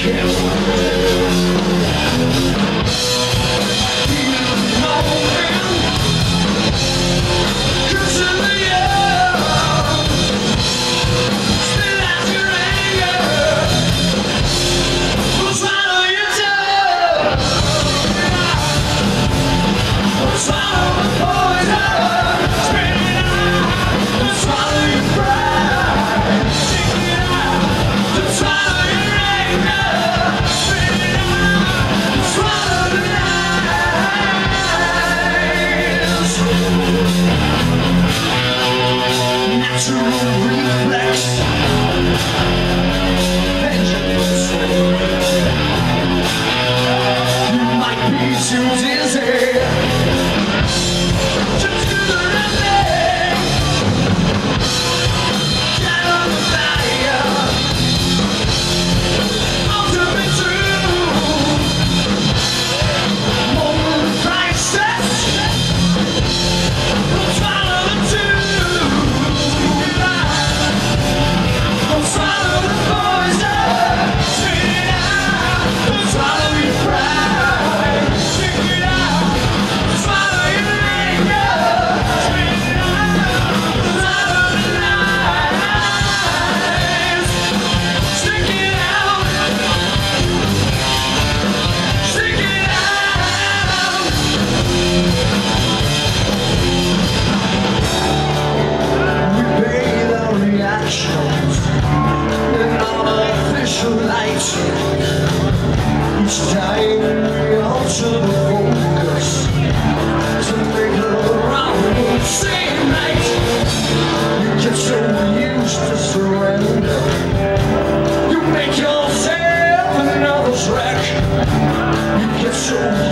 can't shows and artificial light. each time we alter the focus to make the round same night you get so used to surrender you make yourself another wreck. you get so